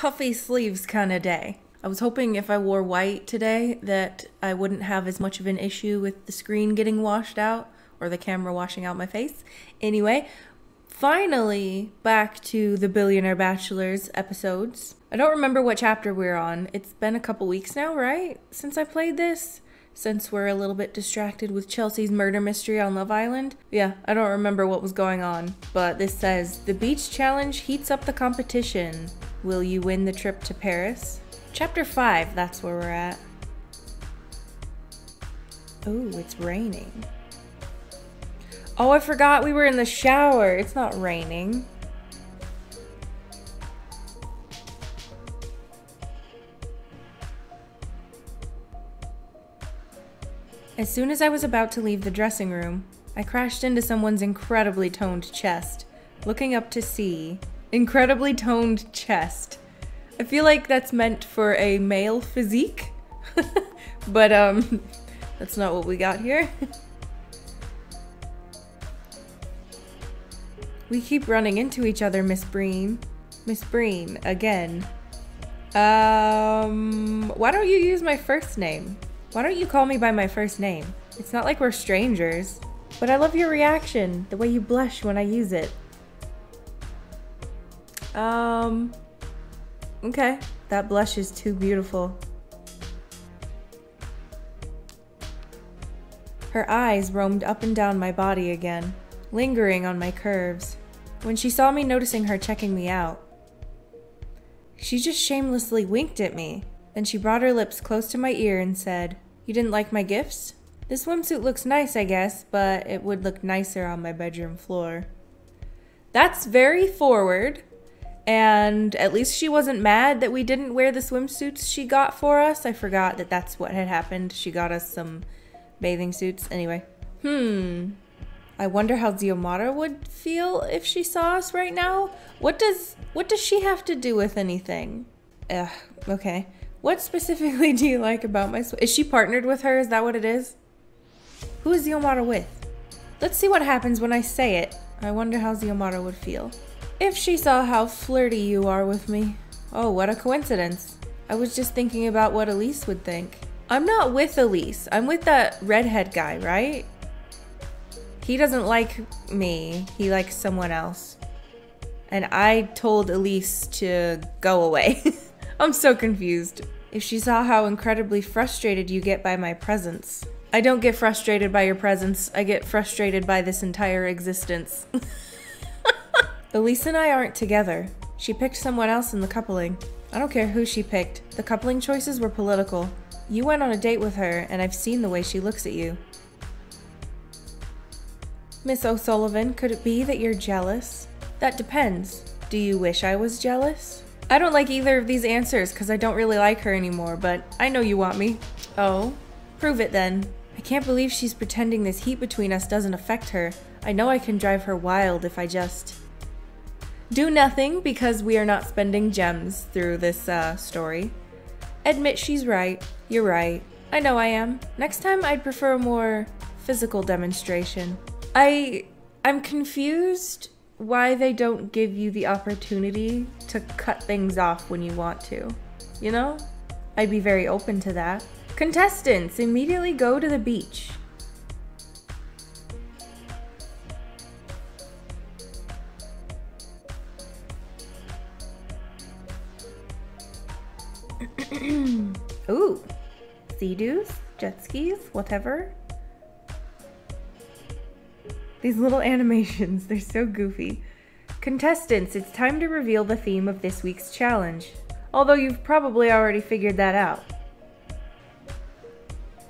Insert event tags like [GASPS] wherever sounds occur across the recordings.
puffy sleeves kind of day. I was hoping if I wore white today that I wouldn't have as much of an issue with the screen getting washed out or the camera washing out my face. Anyway, finally back to the Billionaire Bachelors episodes. I don't remember what chapter we're on. It's been a couple weeks now, right? Since I played this? Since we're a little bit distracted with Chelsea's murder mystery on Love Island? Yeah, I don't remember what was going on. But this says The beach challenge heats up the competition. Will you win the trip to Paris? Chapter 5, that's where we're at. Oh, it's raining. Oh, I forgot we were in the shower. It's not raining. As soon as I was about to leave the dressing room, I crashed into someone's incredibly toned chest, looking up to see. Incredibly toned chest. I feel like that's meant for a male physique, [LAUGHS] but um, that's not what we got here. [LAUGHS] we keep running into each other, Miss Breen. Miss Breen, again. Um, why don't you use my first name? Why don't you call me by my first name? It's not like we're strangers. But I love your reaction, the way you blush when I use it. Um, okay. That blush is too beautiful. Her eyes roamed up and down my body again, lingering on my curves. When she saw me noticing her checking me out, she just shamelessly winked at me. Then she brought her lips close to my ear and said, You didn't like my gifts? This swimsuit looks nice, I guess, but it would look nicer on my bedroom floor. That's very forward. And at least she wasn't mad that we didn't wear the swimsuits she got for us. I forgot that that's what had happened. She got us some bathing suits. Anyway. Hmm. I wonder how Xiomara would feel if she saw us right now. What does what does she have to do with anything? Ugh, okay. What specifically do you like about my Is she partnered with her? Is that what it is? Who is Xiomara with? Let's see what happens when I say it. I wonder how Xiomara would feel. If she saw how flirty you are with me. Oh, what a coincidence. I was just thinking about what Elise would think. I'm not with Elise. I'm with that redhead guy, right? He doesn't like me. He likes someone else. And I told Elise to go away. [LAUGHS] I'm so confused. If she saw how incredibly frustrated you get by my presence. I don't get frustrated by your presence. I get frustrated by this entire existence. [LAUGHS] Elise and I aren't together. She picked someone else in the coupling. I don't care who she picked. The coupling choices were political. You went on a date with her, and I've seen the way she looks at you. Miss O'Sullivan, could it be that you're jealous? That depends. Do you wish I was jealous? I don't like either of these answers because I don't really like her anymore, but I know you want me. Oh? Prove it then. I can't believe she's pretending this heat between us doesn't affect her. I know I can drive her wild if I just do nothing because we are not spending gems through this uh, story. Admit she's right. You're right. I know I am. Next time I'd prefer a more physical demonstration. I I'm confused why they don't give you the opportunity to cut things off when you want to. You know? I'd be very open to that. Contestants, immediately go to the beach. [CLEARS THROAT] Ooh, sea-doos, jet skis, whatever. These little [LAUGHS] animations, they're so goofy. Contestants, it's time to reveal the theme of this week's challenge. Although you've probably already figured that out.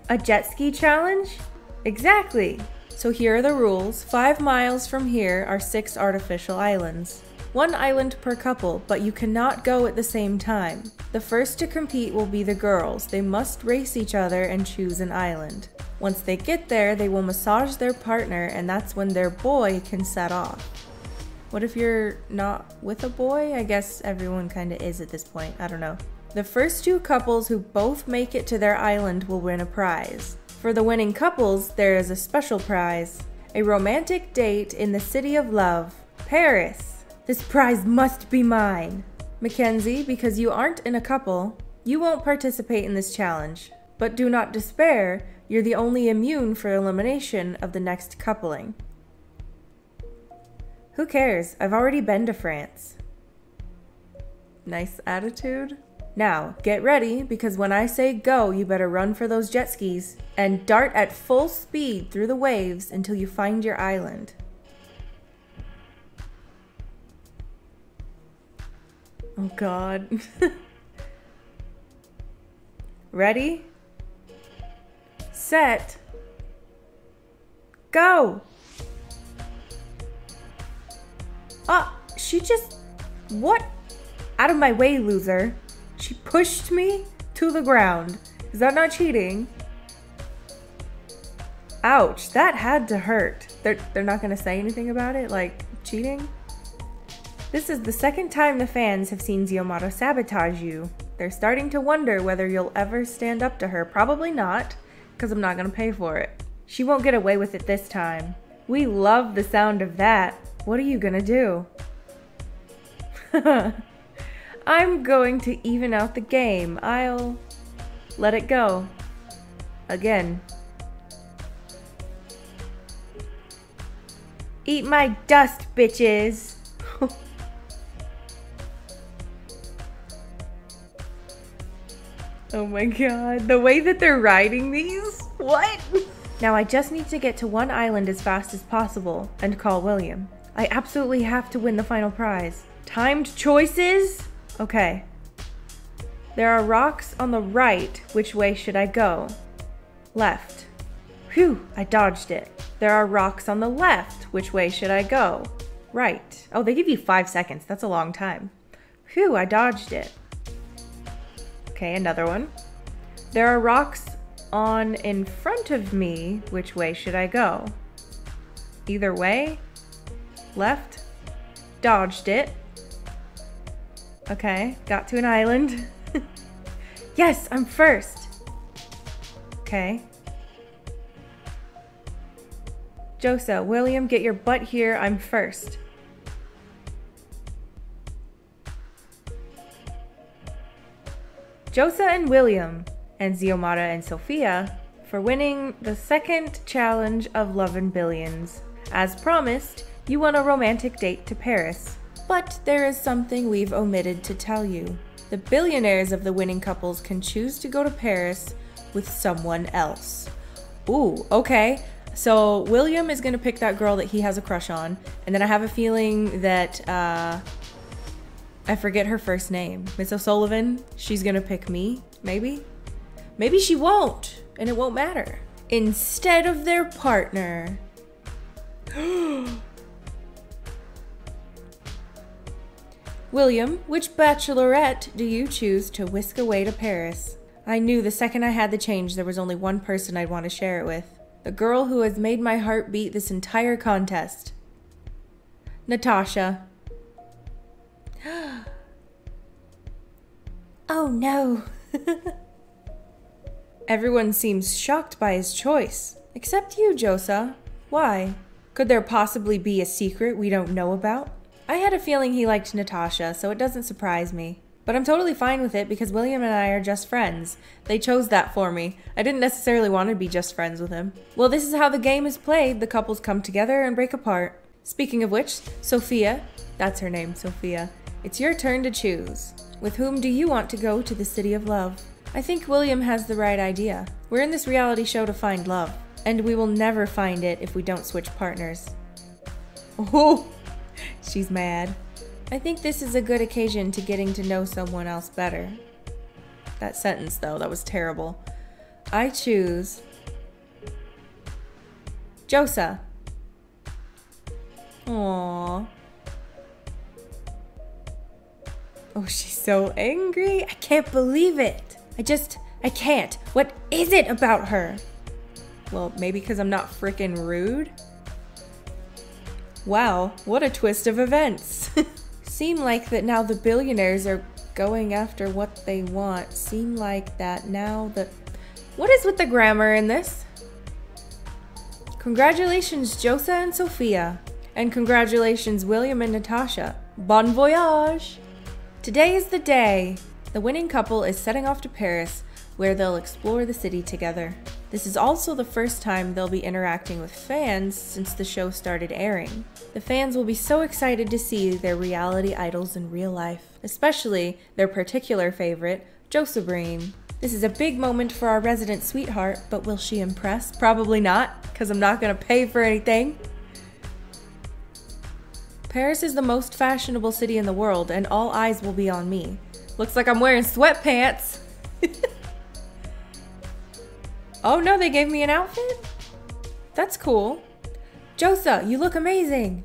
A jet ski challenge? Exactly! So here are the rules. Five miles from here are six artificial islands. One island per couple, but you cannot go at the same time. The first to compete will be the girls. They must race each other and choose an island. Once they get there, they will massage their partner, and that's when their boy can set off. What if you're not with a boy? I guess everyone kind of is at this point. I don't know. The first two couples who both make it to their island will win a prize. For the winning couples, there is a special prize a romantic date in the city of love, Paris. This prize must be mine. Mackenzie, because you aren't in a couple, you won't participate in this challenge. But do not despair, you're the only immune for elimination of the next coupling. Who cares? I've already been to France. Nice attitude. Now, get ready, because when I say go, you better run for those jet skis and dart at full speed through the waves until you find your island. Oh god. [LAUGHS] Ready? Set. Go! Ah, she just. What? Out of my way, loser. She pushed me to the ground. Is that not cheating? Ouch, that had to hurt. They're, they're not gonna say anything about it? Like, cheating? This is the second time the fans have seen Xiomara sabotage you. They're starting to wonder whether you'll ever stand up to her. Probably not, because I'm not gonna pay for it. She won't get away with it this time. We love the sound of that. What are you gonna do? [LAUGHS] I'm going to even out the game. I'll let it go. Again. Eat my dust, bitches! Oh my god, the way that they're riding these? What? Now I just need to get to one island as fast as possible and call William. I absolutely have to win the final prize. Timed choices? Okay. There are rocks on the right. Which way should I go? Left. Phew, I dodged it. There are rocks on the left. Which way should I go? Right. Oh, they give you five seconds. That's a long time. Phew, I dodged it. Okay, another one. There are rocks on in front of me. Which way should I go? Either way. Left. Dodged it. Okay, got to an island. [LAUGHS] yes, I'm first. Okay. Josa, William, get your butt here. I'm first. Josa and William, and Xiomara and Sophia, for winning the second challenge of Love and Billions. As promised, you won a romantic date to Paris. But there is something we've omitted to tell you. The billionaires of the winning couples can choose to go to Paris with someone else. Ooh, okay. So William is gonna pick that girl that he has a crush on, and then I have a feeling that uh, I forget her first name, Miss O'Sullivan. She's gonna pick me, maybe. Maybe she won't, and it won't matter. Instead of their partner. [GASPS] William, which bachelorette do you choose to whisk away to Paris? I knew the second I had the change there was only one person I'd want to share it with. The girl who has made my heart beat this entire contest. Natasha. [GASPS] oh no. [LAUGHS] Everyone seems shocked by his choice. Except you, Josa. Why? Could there possibly be a secret we don't know about? I had a feeling he liked Natasha, so it doesn't surprise me. But I'm totally fine with it because William and I are just friends. They chose that for me. I didn't necessarily want to be just friends with him. Well, this is how the game is played. The couples come together and break apart. Speaking of which, Sophia, that's her name, Sophia, it's your turn to choose. With whom do you want to go to the City of Love? I think William has the right idea. We're in this reality show to find love, and we will never find it if we don't switch partners. Oh! [LAUGHS] She's mad. I think this is a good occasion to getting to know someone else better. That sentence, though, that was terrible. I choose Josa. Aww. Oh, she's so angry. I can't believe it. I just, I can't. What is it about her? Well, maybe because I'm not freaking rude? Wow, what a twist of events. [LAUGHS] Seem like that now the billionaires are going after what they want. Seem like that now that... What is with the grammar in this? Congratulations, Josa and Sophia. And congratulations, William and Natasha. Bon voyage! Today is the day! The winning couple is setting off to Paris, where they'll explore the city together. This is also the first time they'll be interacting with fans since the show started airing. The fans will be so excited to see their reality idols in real life, especially their particular favorite, Josabrean. This is a big moment for our resident sweetheart, but will she impress? Probably not, because I'm not gonna pay for anything. Paris is the most fashionable city in the world, and all eyes will be on me. Looks like I'm wearing sweatpants. [LAUGHS] Oh no, they gave me an outfit? That's cool. Josa, you look amazing.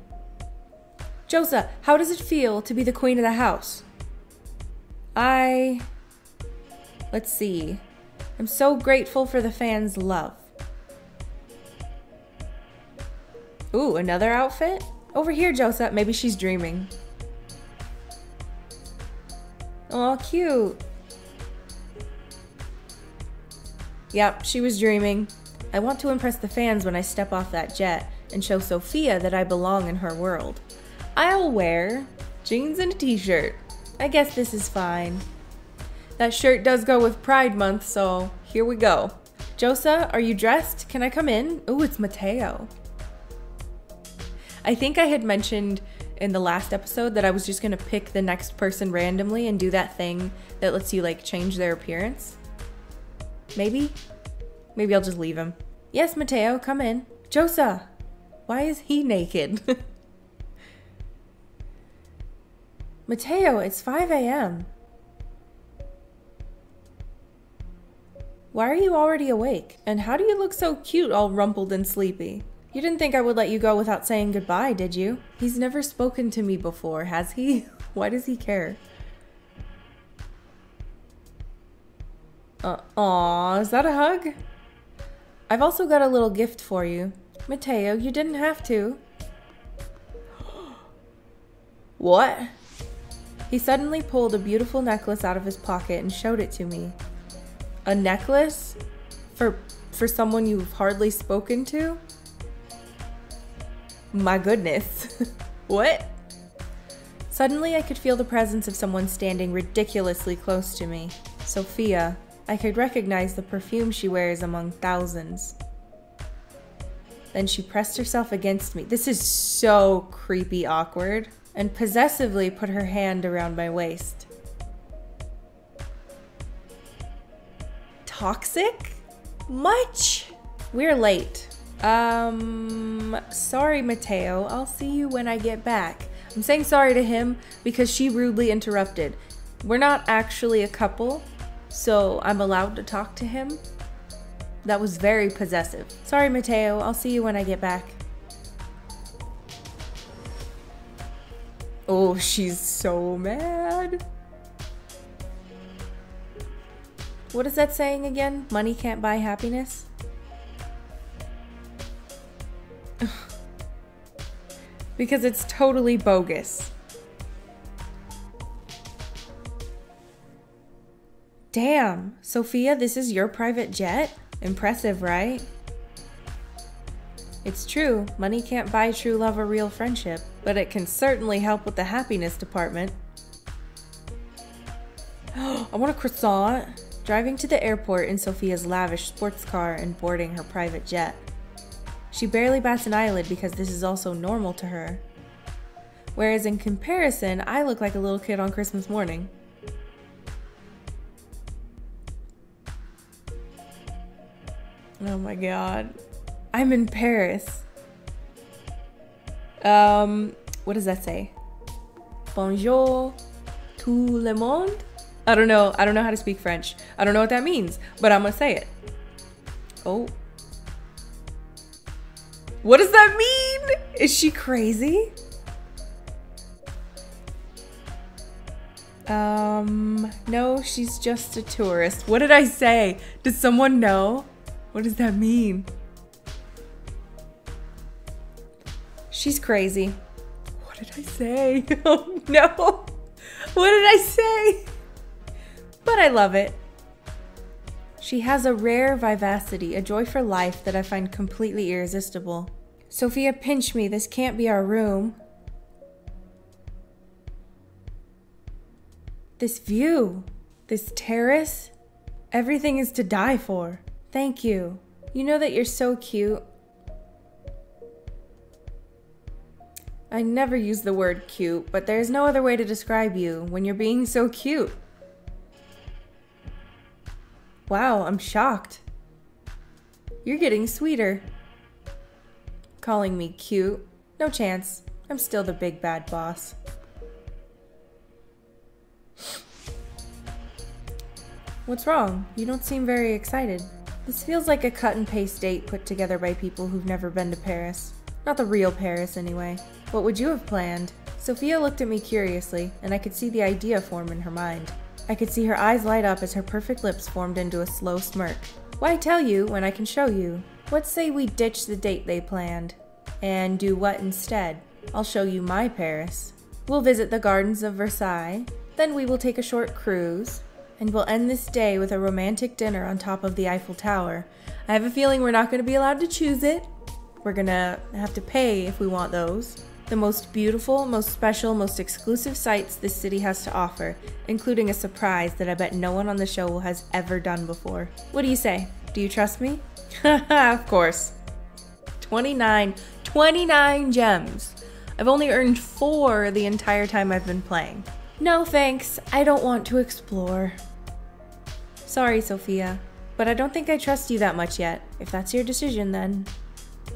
Josa, how does it feel to be the queen of the house? I. Let's see. I'm so grateful for the fans' love. Ooh, another outfit? Over here, Joseph. Maybe she's dreaming. Oh, cute. Yep, she was dreaming. I want to impress the fans when I step off that jet and show Sophia that I belong in her world. I'll wear jeans and a t-shirt. I guess this is fine. That shirt does go with Pride Month, so here we go. Josa, are you dressed? Can I come in? Ooh, it's Mateo. I think I had mentioned in the last episode that I was just gonna pick the next person randomly and do that thing that lets you like change their appearance. Maybe? Maybe I'll just leave him. Yes, Mateo, come in. Josa, why is he naked? [LAUGHS] Mateo, it's 5 a.m. Why are you already awake? And how do you look so cute all rumpled and sleepy? You didn't think I would let you go without saying goodbye, did you? He's never spoken to me before, has he? [LAUGHS] Why does he care? Uh, aw, is that a hug? I've also got a little gift for you. Mateo, you didn't have to. [GASPS] what? He suddenly pulled a beautiful necklace out of his pocket and showed it to me. A necklace? For for someone you've hardly spoken to? My goodness. [LAUGHS] what? Suddenly I could feel the presence of someone standing ridiculously close to me. Sophia, I could recognize the perfume she wears among thousands. Then she pressed herself against me. This is so creepy awkward. And possessively put her hand around my waist. Toxic? Much? We're late. Um, Um, sorry, Mateo. I'll see you when I get back. I'm saying sorry to him because she rudely interrupted. We're not actually a couple, so I'm allowed to talk to him. That was very possessive. Sorry, Mateo. I'll see you when I get back. Oh, she's so mad. What is that saying again? Money can't buy happiness? Because it's totally bogus. Damn, Sophia, this is your private jet? Impressive, right? It's true, money can't buy true love or real friendship, but it can certainly help with the happiness department. [GASPS] I want a croissant. Driving to the airport in Sophia's lavish sports car and boarding her private jet. She barely bats an eyelid because this is also normal to her. Whereas in comparison, I look like a little kid on Christmas morning. Oh my god. I'm in Paris. Um, what does that say? Bonjour tout le monde? I don't know. I don't know how to speak French. I don't know what that means, but I'm gonna say it. Oh. What does that mean? Is she crazy? Um, no, she's just a tourist. What did I say? Does someone know? What does that mean? She's crazy. What did I say? [LAUGHS] Oh no. What did I say? But I love it. She has a rare vivacity, a joy for life that I find completely irresistible. Sophia, pinch me. This can't be our room. This view, this terrace, everything is to die for. Thank you. You know that you're so cute. I never use the word cute, but there's no other way to describe you when you're being so cute. Wow, I'm shocked. You're getting sweeter. Calling me cute? No chance. I'm still the big bad boss. What's wrong? You don't seem very excited. This feels like a cut and paste date put together by people who've never been to Paris. Not the real Paris, anyway. What would you have planned? Sophia looked at me curiously, and I could see the idea form in her mind. I could see her eyes light up as her perfect lips formed into a slow smirk. Why tell you when I can show you? Let's say we ditch the date they planned. And do what instead? I'll show you my Paris. We'll visit the gardens of Versailles, then we will take a short cruise, and we'll end this day with a romantic dinner on top of the Eiffel Tower. I have a feeling we're not going to be allowed to choose it. We're gonna have to pay if we want those the most beautiful, most special, most exclusive sights this city has to offer, including a surprise that I bet no one on the show has ever done before. What do you say? Do you trust me? [LAUGHS] of course. 29, 29 gems. I've only earned four the entire time I've been playing. No thanks, I don't want to explore. Sorry, Sophia, but I don't think I trust you that much yet. If that's your decision, then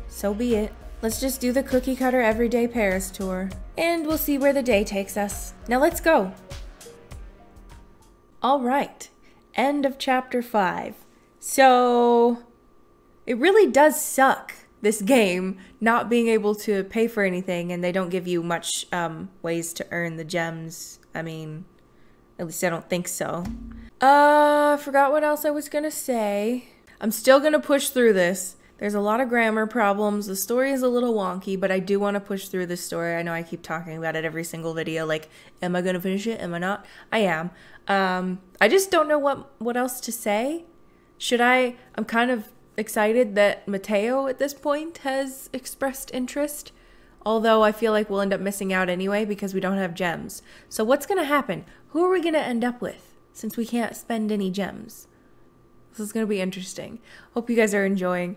so be it. Let's just do the cookie cutter everyday Paris tour, and we'll see where the day takes us. Now let's go! Alright, end of chapter 5. So, it really does suck, this game, not being able to pay for anything, and they don't give you much um, ways to earn the gems. I mean, at least I don't think so. Uh, forgot what else I was gonna say. I'm still gonna push through this. There's a lot of grammar problems. The story is a little wonky, but I do want to push through this story. I know I keep talking about it every single video. Like, am I going to finish it? Am I not? I am. Um, I just don't know what, what else to say. Should I? I'm kind of excited that Mateo at this point has expressed interest. Although I feel like we'll end up missing out anyway because we don't have gems. So what's going to happen? Who are we going to end up with since we can't spend any gems? This is going to be interesting. Hope you guys are enjoying.